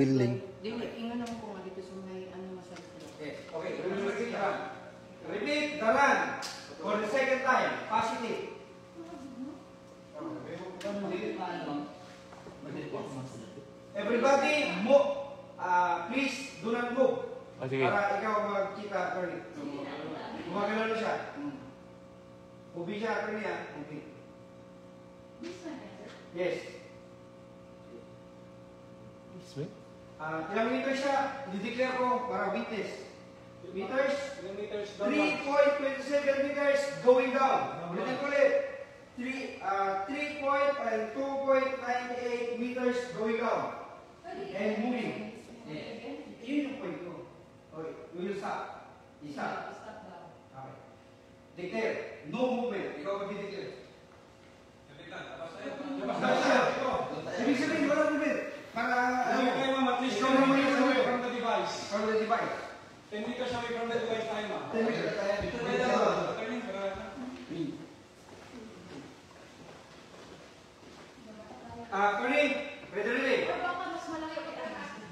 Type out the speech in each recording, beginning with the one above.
building. Dili, ingon naman ko nga dito sa may ano masyado. Okay, okay. Repeat the run. Repeat the run for the second time. Positive. Everybody, move. Uh, please, do not move. Sige. Para ikaw magkita, attorney. Gumagano siya. Ubi siya, attorney, ah. Ubi. Yes. Ah, ilang meters siya? I-declare ko para witness. Meters? 3.27 meters going down. Ulitin ko ulit. 3, uh, 3 point and 2.98 meters going down. And moving. Yun yung point ko. Okay, we will stop. Isa. Okay. Declare. No movement. Ikaw mag-declare. Labas tayo. Ibig sabihin, wala movement. Para, ano, ikaw naman yung sabi. from the device. From the device. 10 meters away from the device tayo, ma'am. Ten meters. Turning, para- Ah, Tony, pwede rin eh.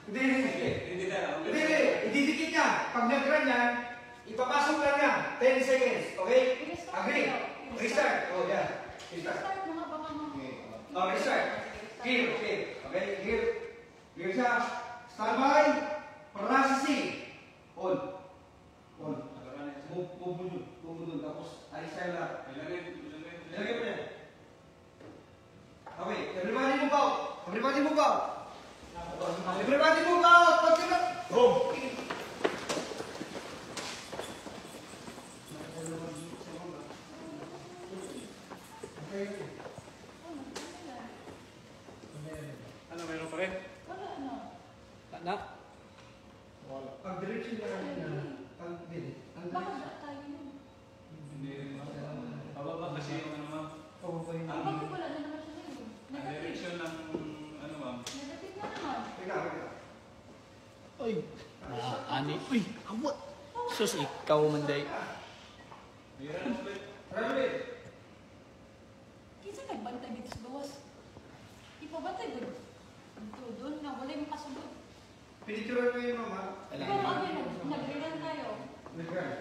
Hindi, hindi, hindi. Hindi na. Hindi, hindi. Ididikit niya. Pag nag-run yan, ipapasok lang niya. 10 seconds. Okay? Agree? Restart. Oh, yeah. Restart. Oh, restart. Clear, clear. Okay, clear. Clear siya. Standby. Processing. On. On. Move, move mo dun. Move mo dun. Tapos, alis tayo lahat. Ilagay mo yan. Okay, everybody move out. Everybody move out. Everybody move out. Pag sila... Boom. Ano, meron pa rin? Na? Pag direction niya lang yun. Pag dili. Ang direction. Pababa kasi yung ano, ma'am. Pababa yun. Ang direction ng ano, ma'am. Teka, teka. Uy. Ah, ani. Uy, awat. Sus, ikaw man day. Tara ulit. Kinsa nagbantay dito sa gawas? Ipabantay. Dito, doon na wala yung kasunod. Pinicturean mo yun, mama. Ba again, nag-rerun tayo. Nag-run.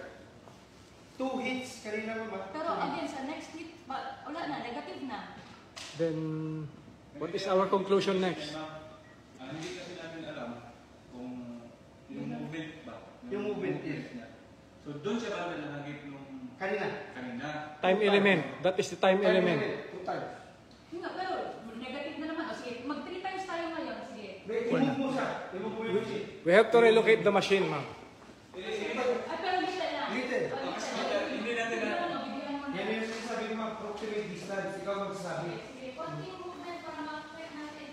Two hits kanina, mama. Pero again, sa next hit, wala na, negative na. Then, what is our conclusion next? Ma'am, ah, hindi kasi namin alam kung yung movement ba. Yung movement, yes. niya. So, doon siya ba nalahagip nung Kanina. kanina? Time element. That is the time element. Two times. Yun nga, pero negative na naman. O sige, mag three times tayo ngayon. Sige. Wait, i-move mo siya. I-move mo yung hit. We have to relocate the machine, ma'am. Ay, pero hindi na. Little. Oh, little. Hindi natin na- Bigyan mo, bigyan mo na. Yan yung sinasabi ko, approximate distance. Ikaw magsasabi. Sige, konti yung movement para ma-check natin.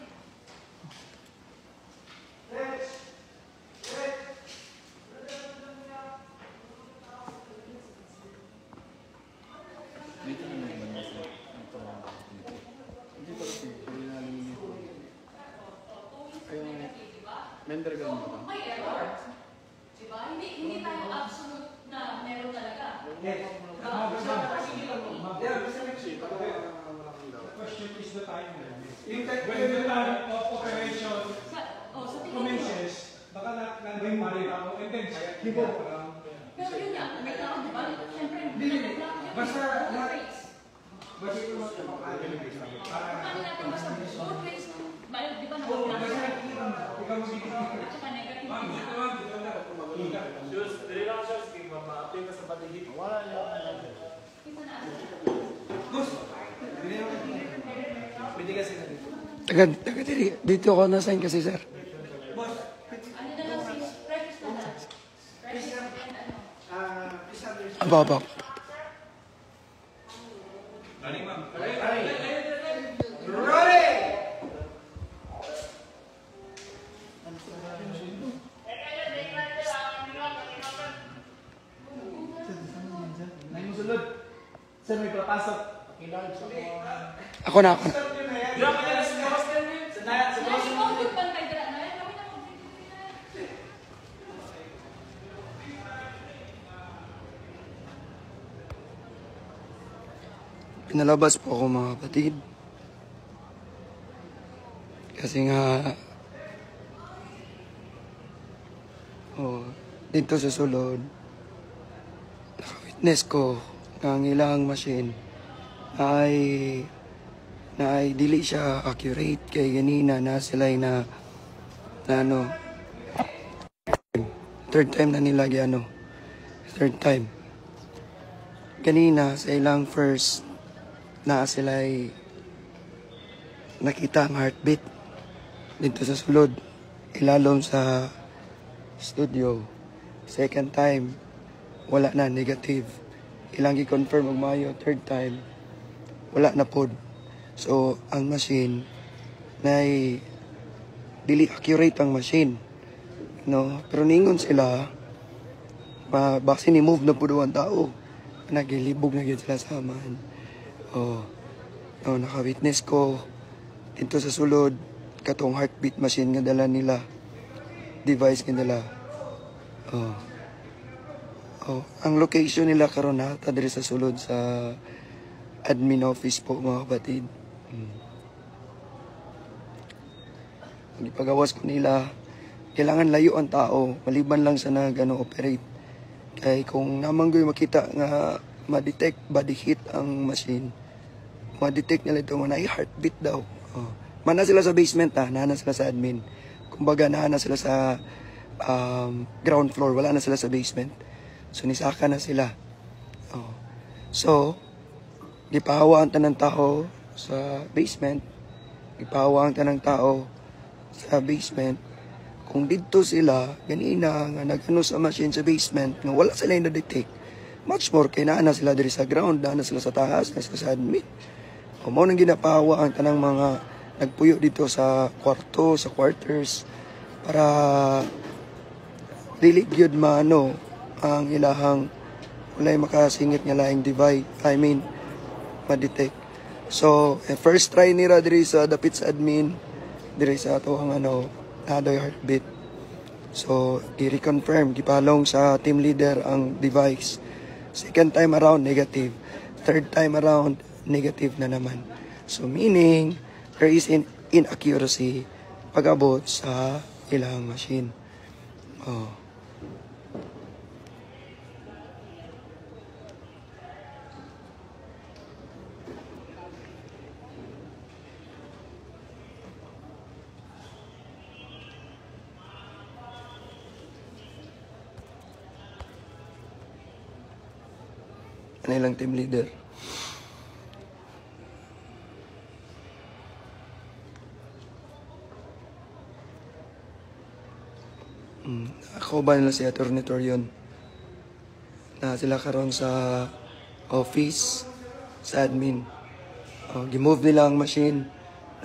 Let's. Let's. May error. Diba? Hindi, hindi tayo absolute na meron talaga. Yes. Yeah, Mr. The question is the time. Type When the time of operation Sa, oh, commences, baka na nandun pa rin ako. And then, ko lang. Pero yun nga, may tao, diba? Siyempre, Hindi, basta. Basta ito mo ito. Paano natin basta both ways? Ba- Di ba Oo, dito dito. Shoes, dili lang siya ski, ma-apply ka sa patigit. Wala na. Gus. Pwede kasi na dito. Taga, taga diri. Dito ako na-sign kasi, sir. Boss, Ano na lang Sir, may papasok. Ako na, ako na. Ay, ikaw yung bantay dala na. Ay, gawin na mo. Pinalabas po ako mga kapatid. Kasi nga, Oh, dito sa sulod, witness ko ang ilang machine ay na ay dili siya accurate kay ganina na sila na, na ano third time na nila ano third time. Kanina sa ilang first na sila nakita ang heartbeat dito sa sulod ilalom sa studio. Second time wala na negative ilang i-confirm og mayo third time wala na pod so ang machine na dili accurate ang machine no? Pero ningon sila ma basi ni move na pud ang tao. Nagilibog na gyud sila sa aman oh oh naka-witness ko dito sa sulod katong heartbeat machine nga dala nila device nga dala. Oh oh ang location nila karon na diri sa sulod sa admin office po mga kapatid. Hmm. Gipagawas ko nila kailangan layo ang tao maliban lang sa nag ano, operate. Kay kung namanggoy makita nga ma-detect body hit ang machine ma-detect nila ito na heartbeat daw. Oh. mana sila sa basement ah nana sila sa admin. Kumbaga nana sila sa um, ground floor wala na sila sa basement so nisaka na sila. Oh. so gipahawa ang tanang tao sa basement. Gipahawa ang tanang tao sa basement. Kung dito sila ganina nga nagano sa machine sa basement nga wala sila na detect much more kay naa na sila diri sa ground naa na sila sa taas na sila sa admin. O mo nang ginapahawa ang tanang mga nagpuyo dito sa kwarto sa quarters para dili gyud maano ang ilahang walay makasingit nga laing device I mean ma-detect. So eh, first try nila diri sa dapit sa admin diri sa ato ang ano adoy heartbeat. So i-reconfirm gipalong sa team leader ang device. Second time around negative. Third time around negative na naman. So meaning there is an inaccuracy pag-abot sa ilang machine. Oh kanilang team leader. Mm, ako ba nila si Atty. Torion? Na sila karon sa office, sa admin. Oh, gimove nila ang machine.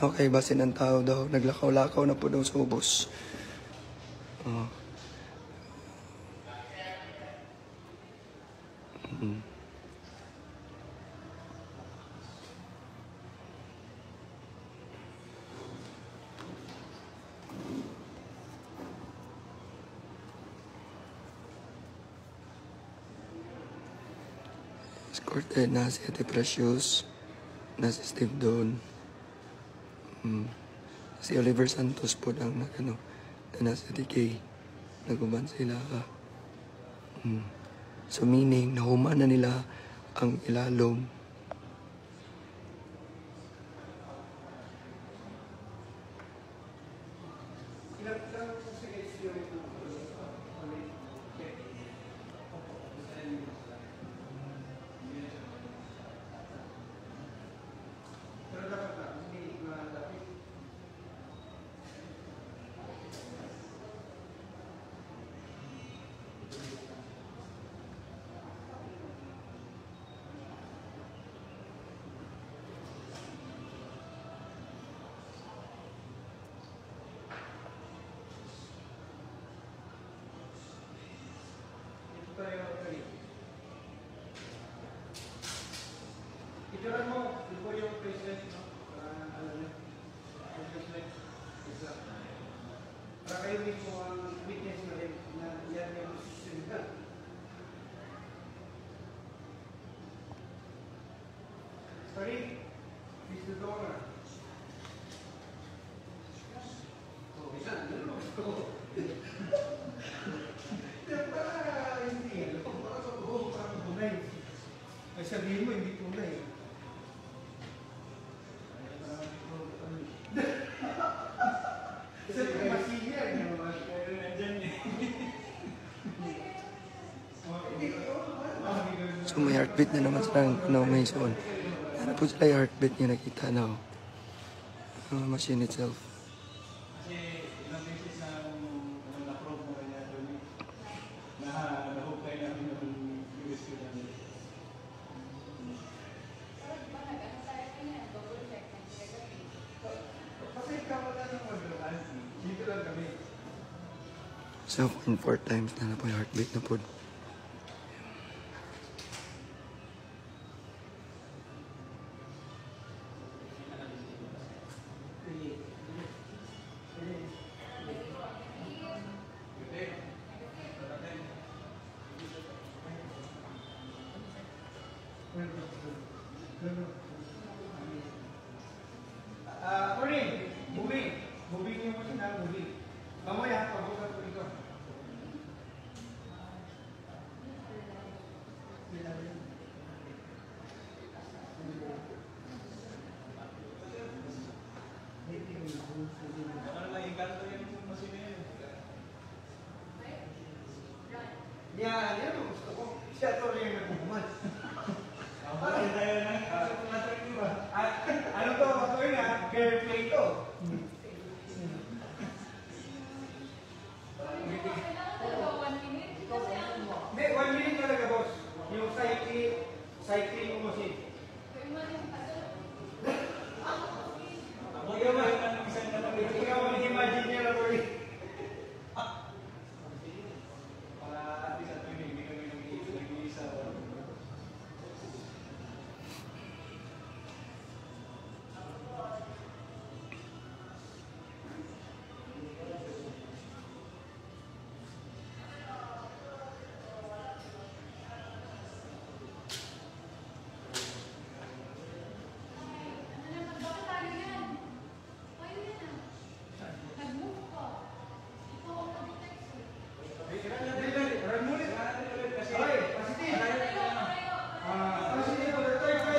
Okay, basin ang tao daw. Naglakaw-lakaw na po daw sa ubos. Oh. Mm. Escorted na si Ate Precious, na si Steve Don, mm. si Oliver Santos po ang nagano, na si Ate naguban sila ka. Mm. So meaning, nahuma na nila ang ilalom. Ituran mo, ito yung yo ahora no, before your patient, no? Para, ano na, your patient, isa. Para kayo mismo ang witness na rin, na yan yung sinta. Sorry, he's the donor. Oh, isa, ano no? Para hindi, ano? Para sa buong parang tunay. Ay sabihin mo, hindi tunay. So may heartbeat na naman silang ano, may zone. Ano po sila yung heartbeat niya nakita na oh. Uh, machine itself. So, in four times na na po yung heartbeat na po.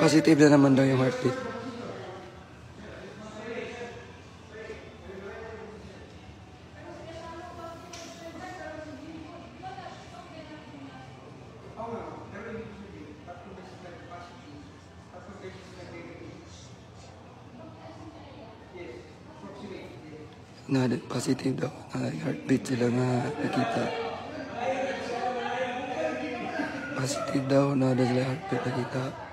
Positive na naman daw yung heartbeat. Na positive daw. Na heartbeat sila nga nakita. Positive daw na sila heartbeat nakita.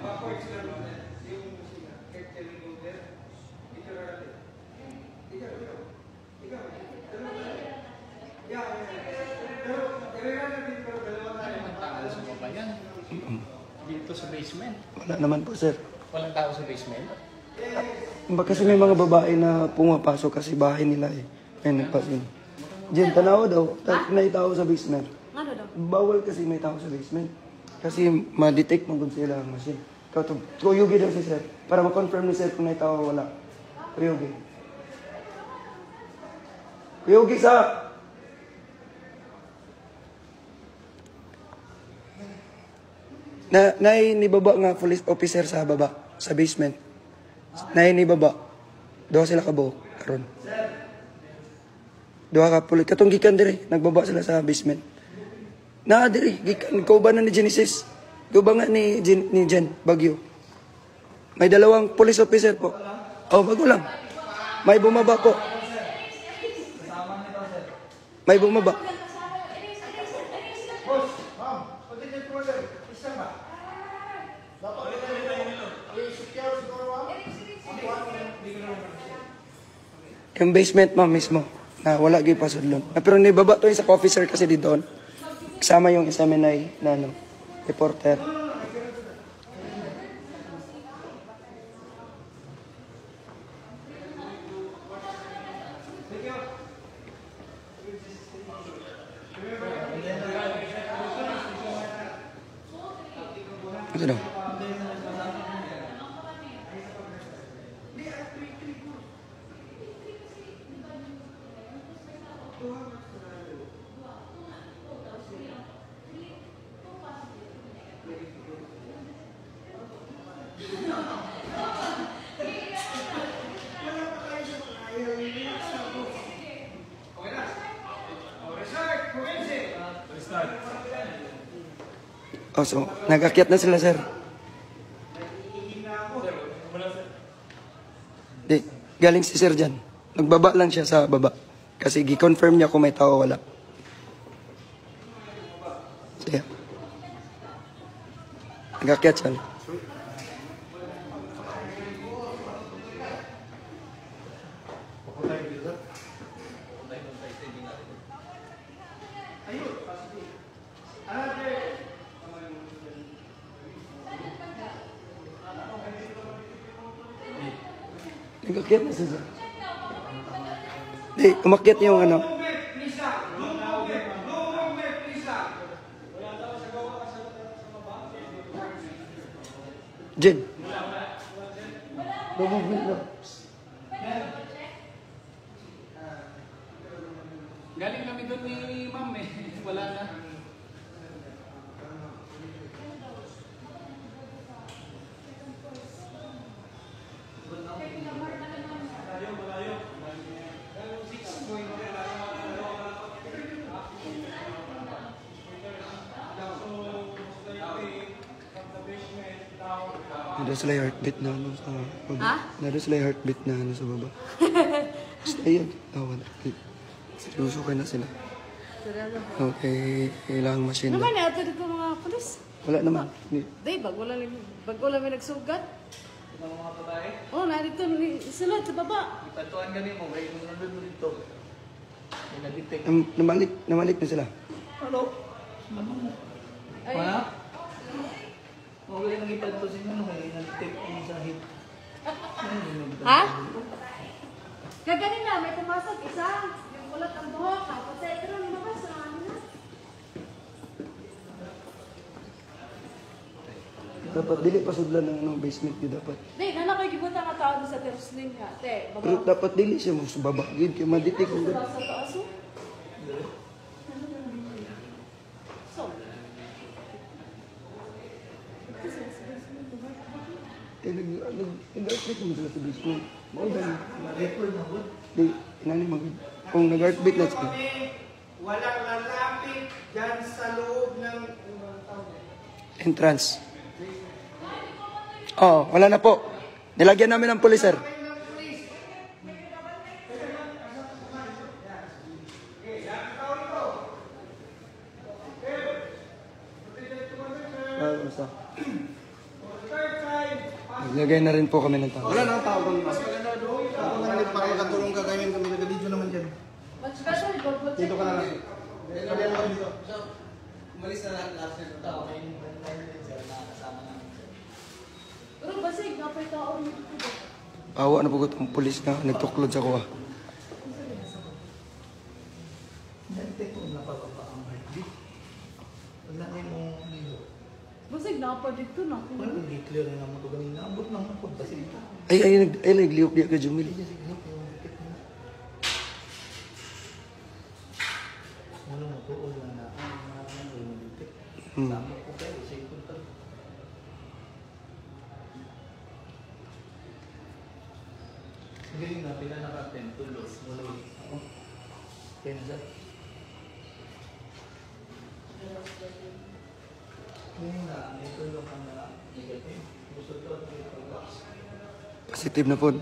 Backwards lang naman. Yung musika. Kept telling you there. Ikaw na natin. Ikaw, ikaw. Ikaw. Dalawa tayo. Yeah, yeah. Pero, kailangan natin pero dalawa tayo. Tao sa baba yan. Dito sa basement. Wala naman po sir. Walang tao sa basement. Ba kasi may mga babae na pumapasok kasi bahay nila eh. May nagpasin. Diyan, tanaw daw. Ta- may tao sa basement. Ano daw? Bawal kasi may tao sa basement. Kasi ma-detect mo kung sila ang machine. Ikaw to, tuyugi daw si sir. Para ma-confirm ni sir kung may tao wala. Tuyugi. Tuyugi sa... Na, nay ni baba nga police officer sa baba, sa basement. Nay ni baba. Duha sila ka buhok, karon. Duha ka pulit. Katong gikan dire, nagbaba sila sa basement. Na dire, gikan ko ba na ni Genesis? Ko ba nga ni Jen, ni Jen Bagyo? May dalawang police officer po. Oh, bago lang. May bumaba po. May bumaba. Boss, ma'am, pwede niyo po ulit. Isa ba? Yung basement ma'am mismo. Na wala gyud pasudlon. Na pero ni baba to yung sa officer kasi di doon. Kasama yung examinay na ano, reporter. So, nag-akyat na sila, sir. Di, galing si sir dyan. Nagbaba lang siya sa baba. Kasi gi-confirm niya kung may tao wala. Yeah. Nag-akyat siya. Nag-akyat na siya. sir. Di, umakyat yung ano. Movement, Lisa. No movement. No movement, Lisa. Jen. No movement na. Galing kami doon ni ma'am eh. Wala na. Nado sila yung heartbeat na ano sa baba. Ha? Nado sila yung heartbeat na ano sa baba. Basta yan. Tawad. Seryoso ka na sila. Okay, kailangan machine Naman na ato dito mga pulis. Wala naman. Ni- Day, bag wala lang bag wala may nagsugat. Mga mga babae. Oh, narito ni sila sa baba. Ipatuan ka mo. Kaya nunod mo dito. May na-detect. Nam- namalik, namalik na sila. Ano? Ano mo? Ay. Wala? Okay lang ipadto sa inyo. Kaya na-detect ang sahid. Ha? Kaganin na, may pumasok isa. Yung kulot ang buhok. Tapos eh, ito lumabas sa ano na. Dapat dili pa sudlan ng ano, basement yun dapat. Day, nana ko'y gibuta nga tao sa Terslin nga. Te, Pero dapat dili siya mo sa baba. Yun, kaya maditik ang Sa sa taas Eh, nag, nag, nag-heartbeat mo sila sa basement. Mga ganun. Di, inani mag... Kung nag-heartbeat na sila. Walang lalapit dyan sa loob ng... Entrance. Oo, wala na po. Nilagyan namin ng pulis, sir. Ah, basta. Naglagay na rin po kami ng tao. Wala na ang tao kung mas maganda doon. Ako na rin para makatulong ka kami kami nag-video naman dyan. much better. Dito ka na lang. Umalis na lang last year. Tao. May nakasama namin. Pero basig, napay tao. Awa na po ang pulis na nagtuklod sa kuha. Detect ko napapapa ang heartbeat. Wala na yung nilo. Basig, napay dito na. Wala hindi clear na naman ito ganina. Abot lang ako. Kasi Ay, ay, nag, ay, nagliwag di ka Jumili. Hmm. Galing na, pila naka-attend, tulos, wala ako. Sir. Ngayon na, may tulong ka na negative. Gusto to, pag-wax. Positive na po.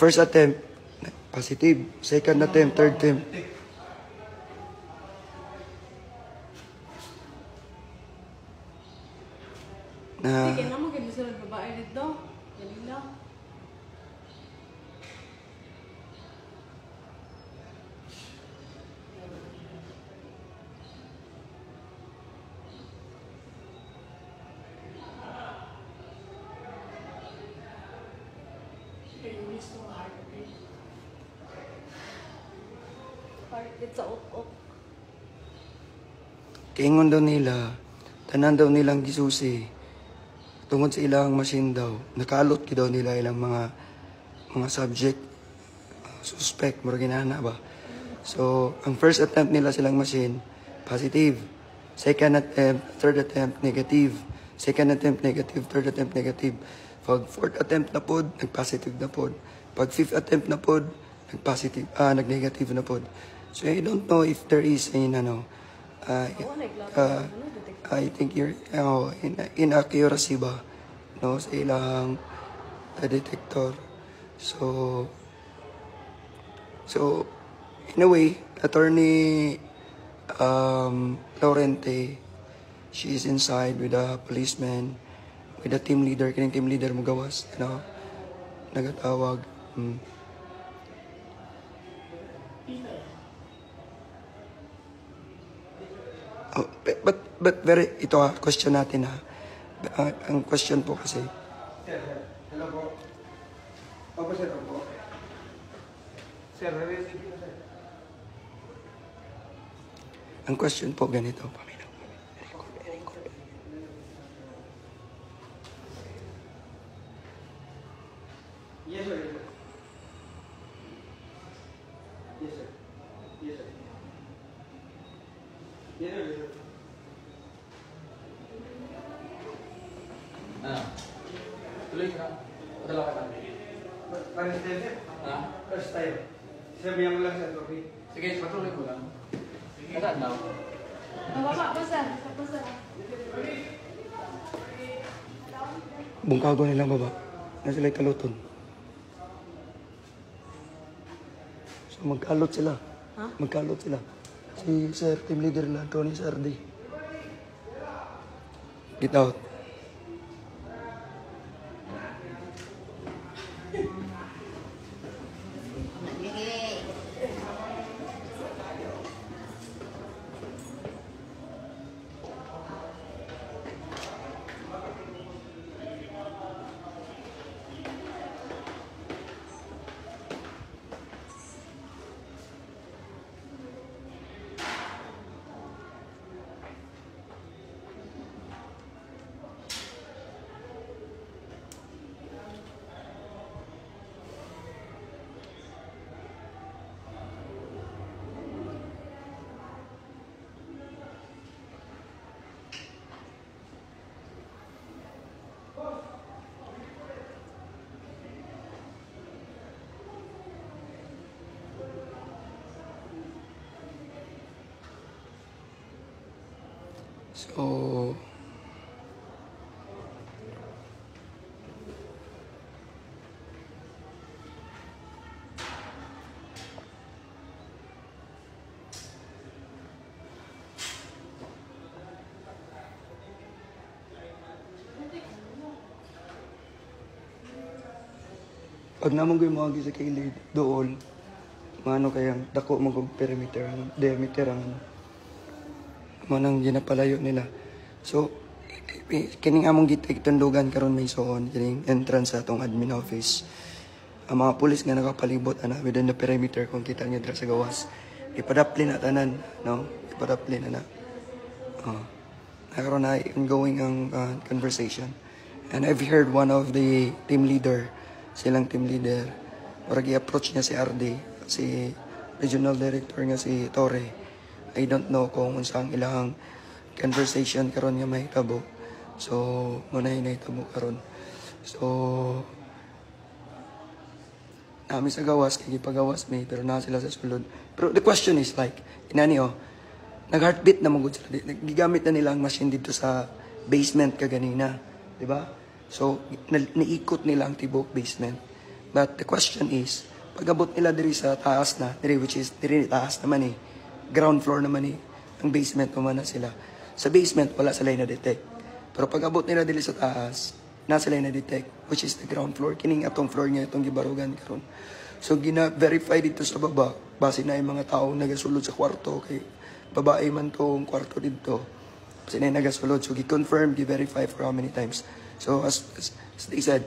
First attempt, positive. Second attempt, third attempt. Na, Sige, naman kayo sila babae dito. Galing lang. Heartbeat sa ok-ok. Kaingon daw nila, tanan daw nilang gisusi. Tungod sa ilang machine daw, nakalot ki daw nila ilang mga mga subject, suspect, mura ginana ba. So, ang first attempt nila silang machine, positive. Second attempt, third attempt, negative. Second attempt, negative. Third attempt, negative. Pag fourth attempt na pod, nag-positive na pod. Pag fifth attempt na pod, nag-positive, ah, nag-negative na pod. So, I don't know if there is a, ano, uh, uh, I think you're uh, in, inaccuracy ba? No sa ilang uh, detector. So so in a way attorney um, Laurente she is inside with a policeman with a team leader. Kining team leader mo gawas you know nagatawag. Mm. Oh, but, but, very, ito ha, question natin ha. Ang, ang question po kasi, Sir. Hello po. Opo, sir. Opo. Sir, ang question po ganito, Pamela. Yes, sir. Yes, sir. Yes, sir. Yes, sir. Yes, sir. Ano? Tuloy ka. Padala ka namin. Pares tayo, sir. Ha? Pares tayo. Sabihan ko lang sa attorney. Sige, patuloy mo lang. Saan daw? Mababa pa sir. Pa sir. Bungkago nilang baba. Na sila kaluton. So magkalot sila. Ha? Magkalot sila. Si Sir Team Leader lang, Tony Sardi. Get out. So, pag namang ko mga sa kilid, dool, ano kayang dako magong perimeter, ang diameter ang ano mo nang ginapalayo nila. So, kining among gitundugan karon may soon kining entrance sa atong admin office. Ang mga pulis nga nakapalibot ana within the perimeter kung kita niyo dira sa gawas. Ipadapli na tanan, no? Ipadapli na na. Oh. Nakaroon na ongoing ang uh, conversation. And I've heard one of the team leader, silang team leader, Murag i-approach niya si RD, si regional director nga si Torre. I don't know kung unsa ang ilang conversation karon nga may tabo. So, muna yung nahitabo karon. So, namin sa gawas, kaya pagawas may, pero na sila sa sulod. Pero the question is like, inani oh, nag-heartbeat na magod sila. Gigamit na nila ang machine dito sa basement kaganina. Di ba? So, na, naikot nila ang tibok basement. But the question is, pag-abot nila diri sa taas na, diri which is, diri taas naman eh, ground floor naman eh, ang basement naman na sila. Sa basement, wala sila na-detect. Pero pag-abot nila dili sa taas, na sila na-detect, which is the ground floor. Kining atong floor nga itong gibarugan karon. So, gina-verify dito sa baba, base na yung mga tao nagasulod sa kwarto, kay babae man tong kwarto dito. Kasi na yung nagasulod. So, gi-confirm, gi-verify for how many times. So, as, as, as they said,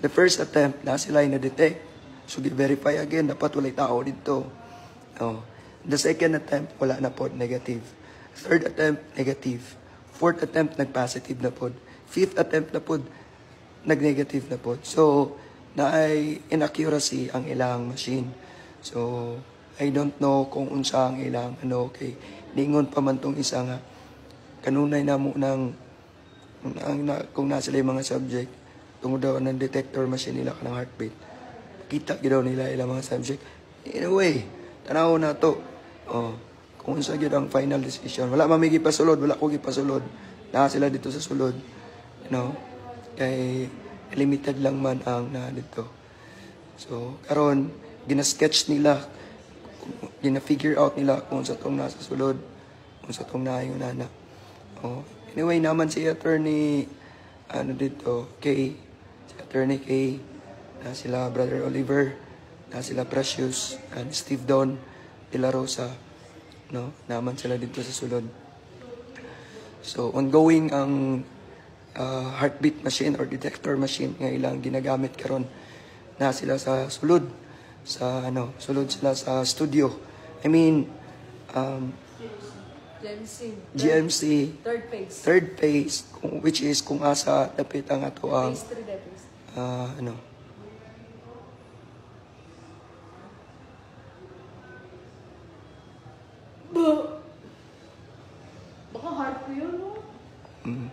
the first attempt, na sila yung na-detect. So, gi-verify again, dapat walay tao dito. Oh. The second attempt, wala na po, negative. Third attempt, negative. Fourth attempt, nag-positive na po. Fifth attempt na po, nag-negative na po. So, na ay inaccuracy ang ilang machine. So, I don't know kung unsa ang ilang ano, okay. Ningon pa man tong isa nga, kanunay na mo ng, ang, na, kung nasa yung mga subject, tungod daw ng detector machine nila kanang heartbeat. Kita daw nila ilang mga subject. In a way, tanaw na to. Oh, kung unsa gyud ang final decision. Wala man may gipasulod, wala ko gipasulod. Na sila dito sa sulod. You know? Kay limited lang man ang na dito. So, karon gina-sketch nila gina-figure out nila kung sa tong nasa sulod, kung sa tong naayon nana. Oh. Anyway, naman si attorney ano dito, Kay, si attorney Kay, na sila Brother Oliver, na sila Precious, and Steve Don, De La Rosa, no? Naman sila dito sa sulod. So, ongoing ang uh, heartbeat machine or detector machine nga ilang ginagamit karon na sila sa sulod sa ano sulod sila sa studio I mean um, GMC. GMC Third phase. third phase which is kung asa dapit ang ato ang Phase 3 na phase. ah, ano Baka heart ko yun, no? mm.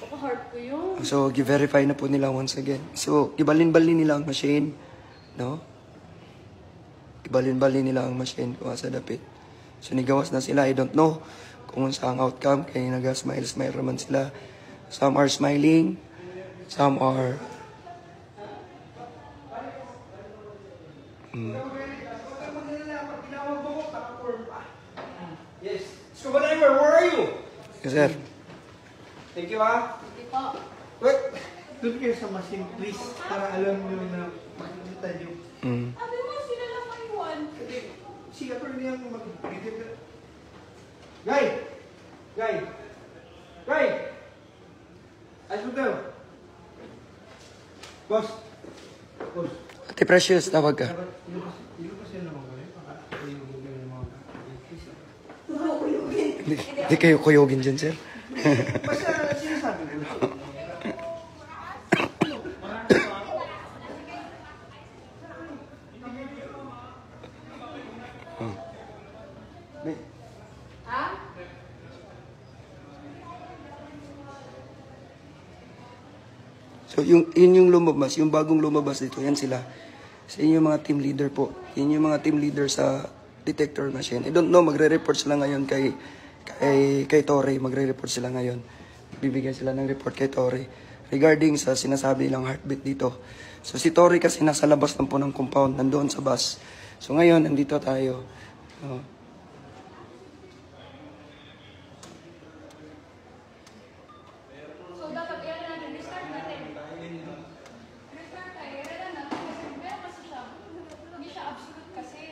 Baka heart ko yun. so gi-verify na po nila once again. So gibalin-balin nila ang machine no? Gibalin-balin nila ang machine kung asa dapit. So nigawas na sila. I don't know kung unsa ang outcome. Kay naga-smile smile raman sila. Some are smiling. Some are Yes. Scuba diver, where are you? yes sir Thank you, ha? Hindi po. Wait. Doon kayo sa machine, please, para alam nyo na makikita nyo. mm. Abi mo, sila lang maiwan. Si attorney ang mag-video. Guy! Guy! Guy! Ayos mo daw. Boss. Boss. Ate Precious tawag ka Dapat, ilabas yun naman kayo. Baka kayo yung mga please. Hindi, hindi kayo kuyogin dyan sir Basta sinasabi ko lang. So yung yun yung lumabas, yung bagong lumabas dito, yan sila. Sa inyo mga team leader po. Yun yung mga team leader sa detector machine. I don't know, magre-report sila ngayon kay kay kay Torre, magre-report sila ngayon. Bibigyan sila ng report kay Torre regarding sa sinasabi nilang heartbeat dito. So si Torre kasi nasa labas lang po ng compound, nandoon sa bus. So ngayon, nandito tayo. Oh. So, dapat yan na natin. Restart natin. Restart tayo. Restart natin. Kasi meron kasi siya. Hindi siya absolute kasi.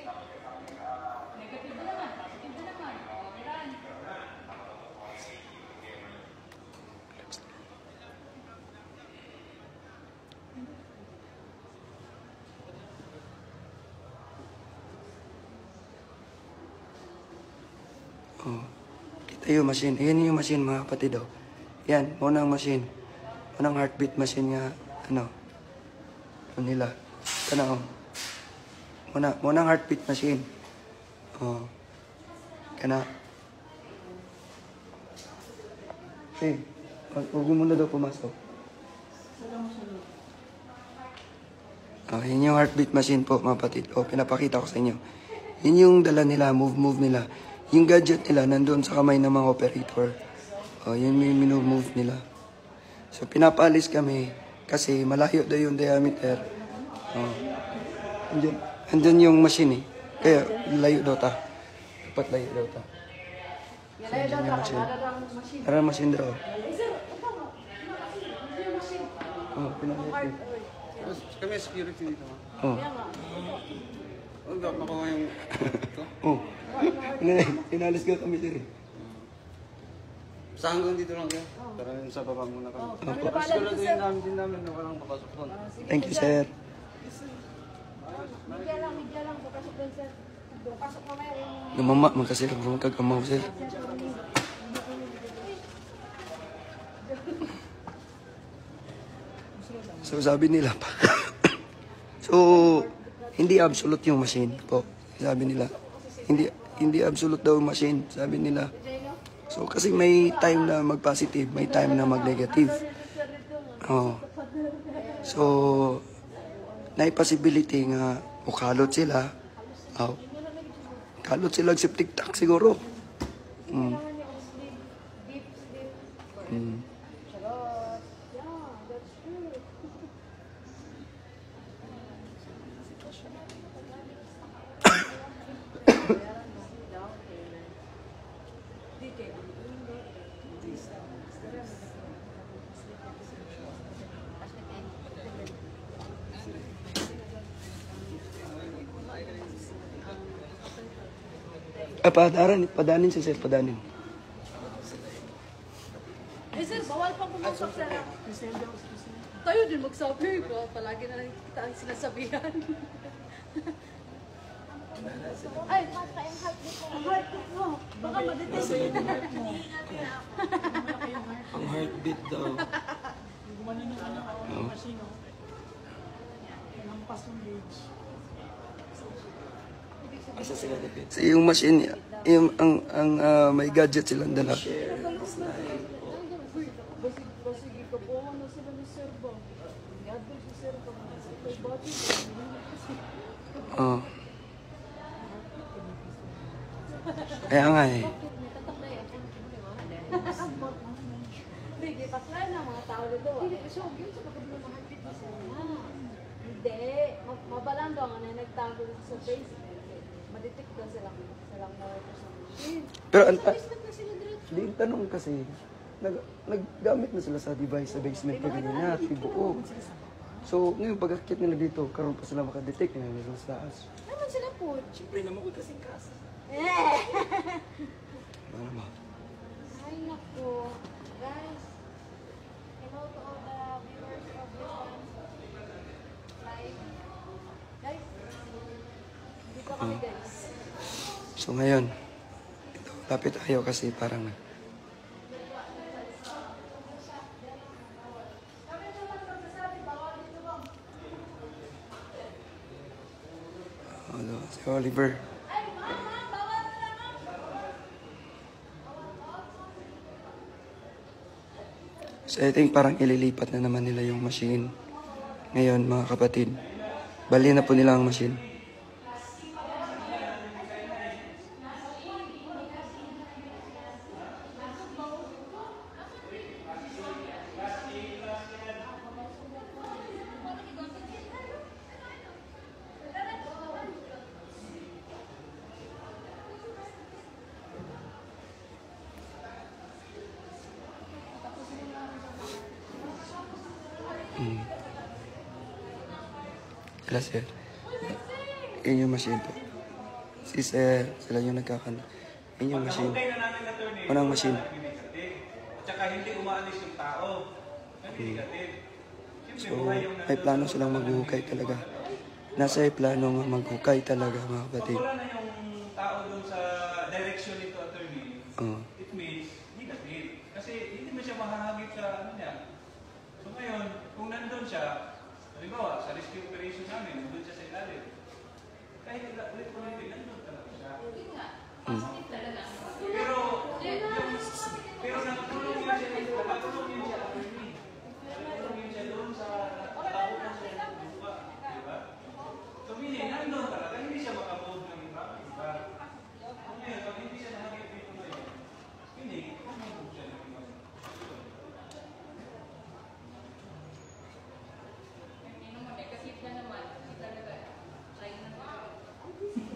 Negative na naman. Positive na naman. O, meron. Oh. Kita yung machine. Ayan yung machine mga kapatid oh. Yan, unang machine. Unang heartbeat machine nga, ano, nila. Kana oh. Muna, munang heartbeat machine. Oh. Kana. Eh, wag wag mo muna daw pumasok. Oh, yun yung heartbeat machine po, mga kapatid. Oh, pinapakita ko sa inyo. Yun yung dala nila, move-move nila. Yung gadget nila, nandun sa kamay ng mga operator. Oh, yun yung move nila. So, pinapaalis kami kasi malayo daw yung diameter. Oh. Andun, andun yung machine eh. Kaya, layo daw ta. Dapat layo daw ta. Yan ay daw. Nadadrang machine. Tara, machine daw. Oh, eh. Kami security dito. Oh. Dapat makuha yung... Oh. Pinalis ko kami sir eh. Sa hanggang dito lang kayo. Para yung sa baba muna kami. Oh, kami na bahala dito, sir. Siguraduhin namin din namin na walang papasok doon. Ah, Thank you, sir. Media lang, media lang. Papasok doon, sir. Pasok mamaya yung... Namama, magkasir. Magkagamaw, sir. So sabi nila pa. so hindi absolute yung machine po. Sabi nila. Hindi hindi absolute daw machine, sabi nila. So kasi may time na mag-positive, may time na mag-negative. Oh. So may possibility nga ukalot sila. Oh. Kalot sila sa TikTok siguro. Mm. Mm. Padaran, padanin si sir, padanin. Eh sir, bawal pang pumasok sir. Tayo din magsabi ko. Palagi na lang kita ang sinasabihan. Ay, mata yung heartbeat mo. Ang heartbeat mo. Baka madetect. Ang heartbeat daw. So yung machine, yung, ang, ang ah, may Kaya nga eh. Hindi, paslan na mga tao dito. Hindi, kasi huwag yun sa pagkabulo ng heartbeat ni Sir. Hindi. Ma- Mabalang daw nga na nagtago sa face. Madetect daw silang silang mawala sa machine. Pero ang ta- na sila di ang tanong kasi, nag, naggamit na sila sa device sa basement pa ganyan na, tibuo. So, ngayon pagkakit nila dito, karoon pa sila makadetect na nila sa taas. Naman sila po. Siyempre naman ko kasing kasa. Eh! Ano ba? Ay, naku. Guys, hello to all the viewers of this one. Live. Guys, dito kami guys. So ngayon, ito, lapit tayo kasi parang Ano, si Oliver. So I think parang ililipat na naman nila yung machine. Ngayon mga kapatid, bali na po nila ang machine. Sila sir. Yun yung machine po. Si sir, nagkakanta. Yun yung machine. Unang machine. At saka hindi umaalis yung tao. So, may plano silang maghuhukay talaga. Nasa plano nga maghukay talaga mga kapatid. Wala na yung tao doon sa direction nito attorney. Oo. It means negative. Kasi hindi mo siya mahahagip sa ano niya. So ngayon, kung nandun siya, halimbawa, sa rescue operation namin, nandun siya sa ilalim. Kahit ulit-ulit, nandun talaga siya. Pero, yung, pero nakatulong yun siya, nakatulong yun siya, attorney. Nakatulong yun siya doon sa nakatakutan siya ng lupa. Di ba? So meaning, nandun talaga, hindi siya makamove ng iba. Iba. Ngayon, pag hindi siya nakakit dito ngayon, meaning, makamove siya ng iba.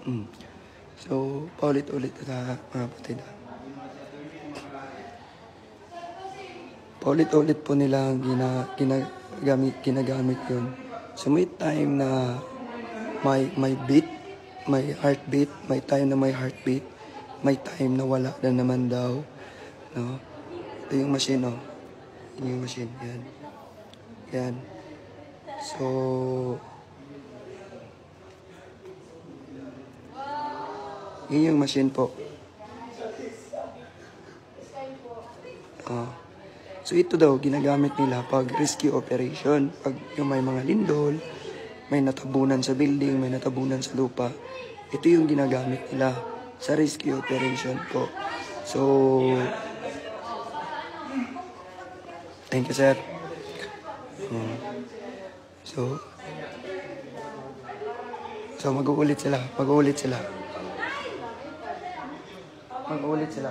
Mm. So, paulit-ulit na mga kapatid. Paulit-ulit po nila gina, ginagamit, ginagamit yun. So, may time na may, may beat, may heartbeat, may time na may heartbeat, may time na wala na naman daw. No? Ito yung machine, oh. Yun yung machine, yan. Yan. So, Yun machine po. Oh. So ito daw, ginagamit nila pag rescue operation. Pag yung may mga lindol, may natabunan sa building, may natabunan sa lupa. Ito yung ginagamit nila sa rescue operation po. So, thank you sir. Oh. So, so mag-uulit sila, mag-uulit sila. Mag-ulit sila.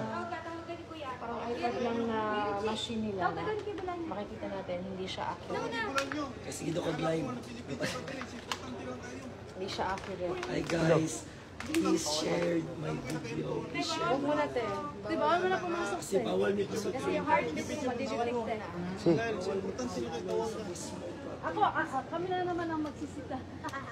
Parang iPad lang na machine nila na makikita natin, hindi siya accurate. Kasi dito kag live. Hindi siya accurate. Hi guys. Please share my video. Please share. Huwag mo natin. Di ba? Wala na pumasok Kasi bawal nito sa Kasi yung heartbeat mo, madidetected. Si. Ako, ah, ah, kami na naman ang magsisita.